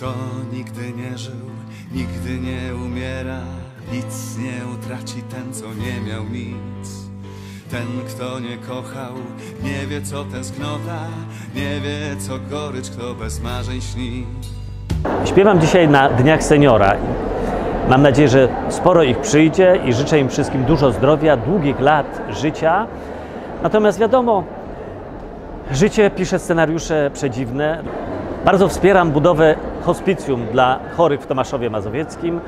Kto nigdy nie żył, nigdy nie umiera, nic nie utraci ten, co nie miał nic. Ten, kto nie kochał, nie wie co tęsknota, nie wie co gorycz, kto bez marzeń śni. Śpiewam dzisiaj na Dniach Seniora. Mam nadzieję, że sporo ich przyjdzie i życzę im wszystkim dużo zdrowia, długich lat życia. Natomiast wiadomo, życie pisze scenariusze przedziwne. Bardzo wspieram budowę hospicjum dla chorych w Tomaszowie Mazowieckim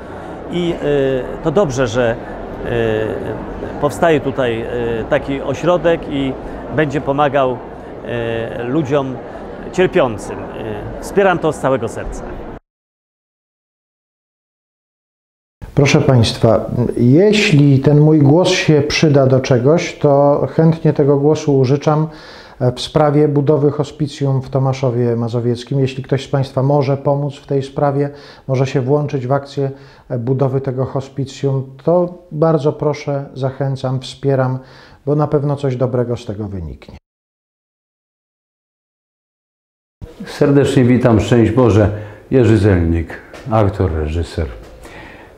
i y, to dobrze, że y, powstaje tutaj y, taki ośrodek i będzie pomagał ludziom cierpiącym. Wspieram to z całego serca. Proszę Państwa, jeśli ten mój głos się przyda do czegoś, to chętnie tego głosu użyczam w sprawie budowy hospicjum w Tomaszowie Mazowieckim. Jeśli ktoś z Państwa może pomóc w tej sprawie, może się włączyć w akcję budowy tego hospicjum, to bardzo proszę, zachęcam, wspieram, bo na pewno coś dobrego z tego wyniknie. Serdecznie witam, szczęść Boże. Jerzy Zelnik, aktor, reżyser.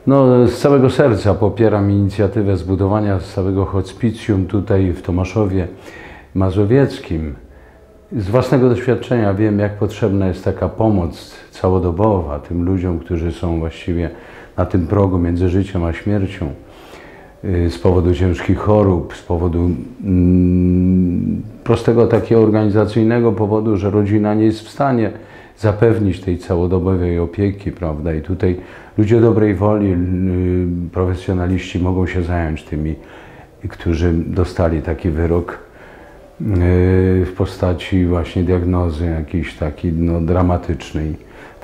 No, z całego serca popieram inicjatywę zbudowania całego hospicjum tutaj w Tomaszowie Mazowieckim. Z własnego doświadczenia wiem, jak potrzebna jest taka pomoc całodobowa tym ludziom, którzy są właściwie na tym progu między życiem a śmiercią y, z powodu ciężkich chorób, z powodu mm, prostego takiego organizacyjnego powodu, że rodzina nie jest w stanie zapewnić tej całodobowej opieki, prawda? I tutaj ludzie dobrej woli, profesjonaliści mogą się zająć tymi, którzy dostali taki wyrok w postaci właśnie diagnozy jakiejś takiej no, dramatycznej.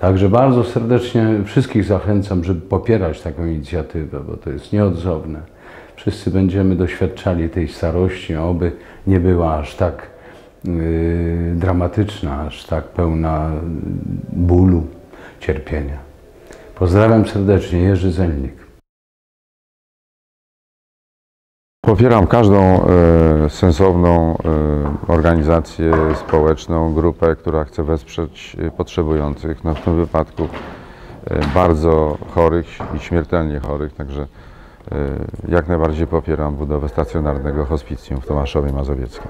Także bardzo serdecznie wszystkich zachęcam, żeby popierać taką inicjatywę, bo to jest nieodzowne. Wszyscy będziemy doświadczali tej starości, oby nie była aż tak yy, dramatyczna, aż tak pełna bólu, cierpienia. Pozdrawiam serdecznie, Jerzy Zelnik. Popieram każdą e, sensowną e, organizację społeczną, grupę, która chce wesprzeć e, potrzebujących, no w tym wypadku bardzo chorych i śmiertelnie chorych, także jak najbardziej popieram budowę stacjonarnego hospicjum w Tomaszowie Mazowieckim.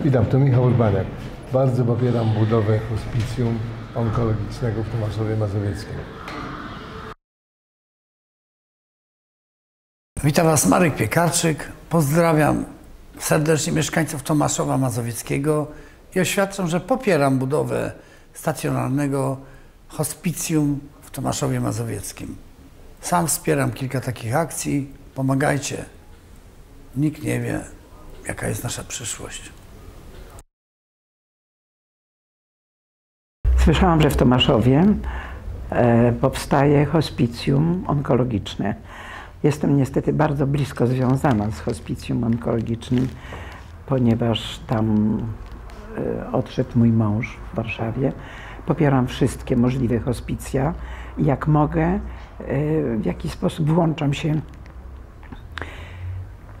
Witam, to Michał Urbaniak. Bardzo popieram budowę hospicjum onkologicznego w Tomaszowie Mazowieckim. Witam Was Marek Piekarczyk. Pozdrawiam serdecznie mieszkańców Tomaszowa Mazowieckiego i oświadczam, że popieram budowę stacjonarnego hospicjum w Tomaszowie Mazowieckim. Sam wspieram kilka takich akcji. Pomagajcie. Nikt nie wie, jaka jest nasza przyszłość. Słyszałam, że w Tomaszowie e, powstaje hospicjum onkologiczne. Jestem niestety bardzo blisko związana z hospicjum onkologicznym, ponieważ tam e, odszedł mój mąż w Warszawie. Popieram wszystkie możliwe hospicja jak mogę, e, w jakiś sposób włączam się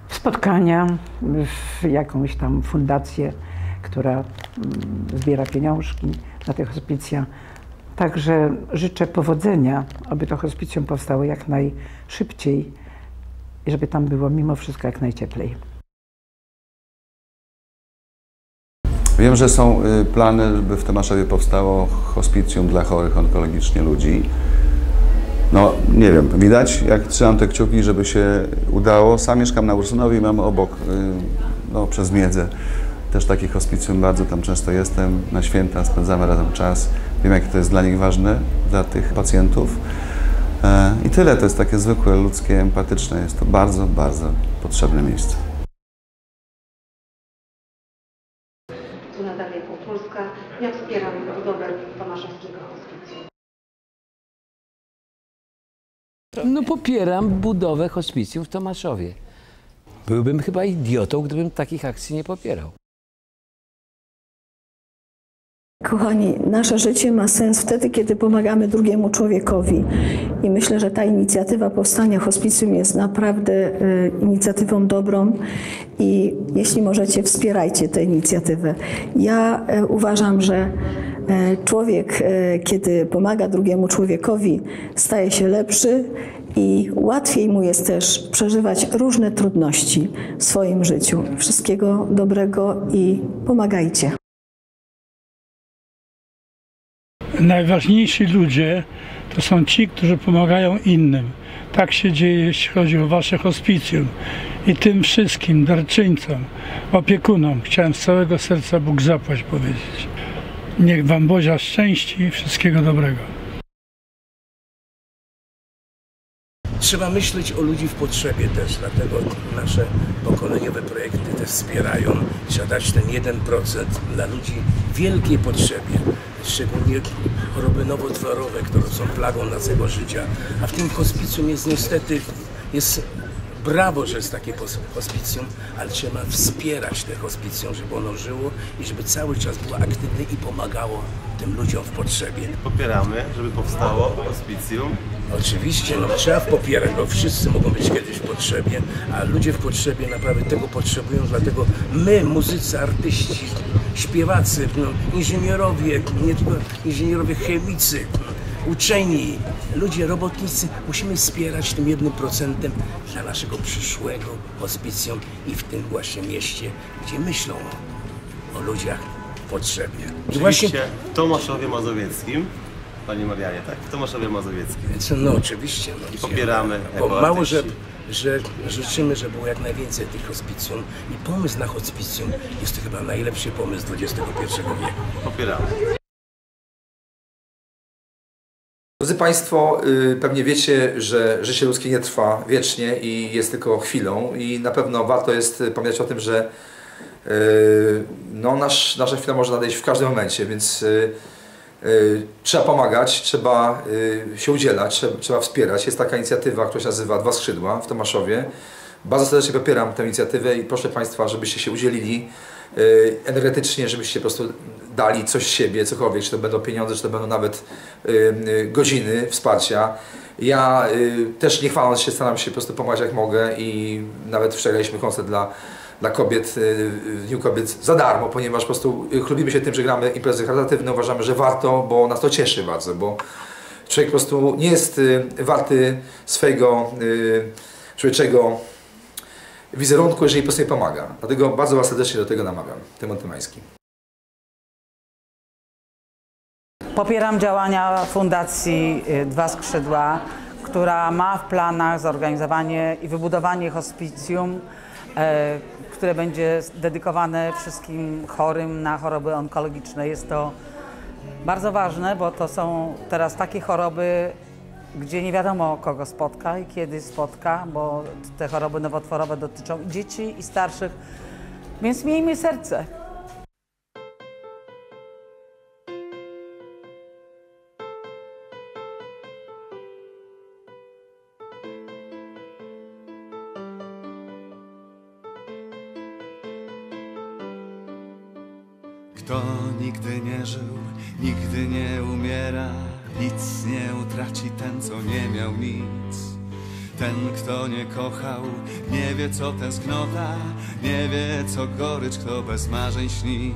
w spotkania, w jakąś tam fundację, która mm, zbiera pieniążki na te hospicja. Także życzę powodzenia, aby to hospicjum powstało jak najszybciej i żeby tam było mimo wszystko jak najcieplej. Wiem, że są y, plany, żeby w Tomaszowie powstało hospicjum dla chorych onkologicznie ludzi. No, nie wiem, widać, jak trzymam te kciuki, żeby się udało. Sam mieszkam na Ursynowie i mamy obok, y, no, przez Miedzę też takie hospicjum, bardzo tam często jestem. Na święta spędzamy razem czas. Wiem, jakie to jest dla nich ważne, dla tych pacjentów. E, I tyle, to jest takie zwykłe, ludzkie, empatyczne. Jest to bardzo, bardzo potrzebne miejsce. Tu Natalia Półpolska. Ja wspieram budowę Tomaszowskiego Hospicjum. No popieram budowę hospicjum w Tomaszowie. Byłbym chyba idiotą, gdybym takich akcji nie popierał. Kochani, nasze życie ma sens wtedy, kiedy pomagamy drugiemu człowiekowi. I myślę, że ta inicjatywa powstania hospicjum jest naprawdę y, inicjatywą dobrą i jeśli możecie, wspierajcie tę inicjatywę. Ja y, uważam, że y, człowiek, y, kiedy pomaga drugiemu człowiekowi, staje się lepszy i łatwiej mu jest też przeżywać różne trudności w swoim życiu. Wszystkiego dobrego i pomagajcie. Najważniejsi ludzie to są ci, którzy pomagają innym. Tak się dzieje, jeśli chodzi o Wasze hospicjum. I tym wszystkim darczyńcom, opiekunom chciałem z całego serca Bóg zapłać powiedzieć. Niech Wam Bozia szczęści i wszystkiego dobrego. Trzeba myśleć o ludzi w potrzebie też, dlatego nasze pokoleniowe projekty też wspierają. Trzeba dać ten 1% dla ludzi w wielkiej potrzebie, szczególnie choroby nowotworowe, które są plagą naszego życia. A w tym hospicjum jest niestety, jest brawo, że jest takie hospicjum, ale trzeba wspierać te hospicjum, żeby ono żyło i żeby cały czas było aktywne i pomagało tym ludziom w potrzebie. Popieramy, żeby powstało hospicjum. Oczywiście, no trzeba popierać, bo wszyscy mogą być kiedyś w potrzebie, a ludzie w potrzebie naprawdę tego potrzebują, dlatego my, muzycy, artyści, śpiewacy, no, inżynierowie, nie tylko inżynierowie chemicy, uczeni, ludzie robotnicy, musimy wspierać tym jednym procentem dla naszego przyszłego hospicjum i w tym właśnie mieście, gdzie myślą o ludziach. I Oczywiście w Tomaszowie Mazowieckim, Panie Marianie, tak? W Tomaszowie Mazowieckim. No oczywiście. No, I popieramy Bo mało, że. Że życzymy, żeby było jak najwięcej tych hospicjum i pomysł na hospicjum jest to chyba najlepszy pomysł XXI wieku. Popieramy. Drodzy Państwo, y, pewnie wiecie, że życie ludzkie nie trwa wiecznie i jest tylko chwilą i na pewno warto jest pamiętać o tym, że y, no, nasz, nasza chwila może nadejść w każdym momencie, więc y, trzeba pomagać, trzeba y, się udzielać, trzeba, wspierać. Jest taka inicjatywa, która się nazywa Dwa Skrzydła w Tomaszowie. Bardzo serdecznie popieram tę inicjatywę i proszę Państwa, żebyście się udzielili y, energetycznie, żebyście po prostu dali coś siebie, cokolwiek, czy to będą pieniądze, czy to będą nawet y, y, godziny wsparcia. Ja y, też nie chwaląc się, staram się po prostu pomagać jak mogę i nawet wczorajśmy koncert dla, dla kobiet, y, w Dniu Kobiet za darmo, ponieważ po prostu y, chlubimy się tym, że gramy imprezy charytatywne, uważamy, że warto, bo nas to cieszy bardzo, bo człowiek po prostu nie jest y, warty swojego y, człowieczego wizerunku, jeżeli po nie pomaga. Dlatego bardzo Was serdecznie do tego namawiam, Tymon Tymański. Popieram działania Fundacji y, Dwa Skrzydła, która ma w planach zorganizowanie i wybudowanie hospicjum, które będzie dedykowane wszystkim chorym na choroby onkologiczne. Jest to bardzo ważne, bo to są teraz takie choroby, gdzie nie wiadomo kogo spotka i kiedy spotka, bo te choroby nowotworowe dotyczą i dzieci i starszych, więc miejmy serce. Kto nigdy nie żył, nigdy nie umiera, nic nie utraci ten, co nie miał nic. Ten, kto nie kochał, nie wie co tęsknota, nie wie co gorycz, kto bez marzeń śni.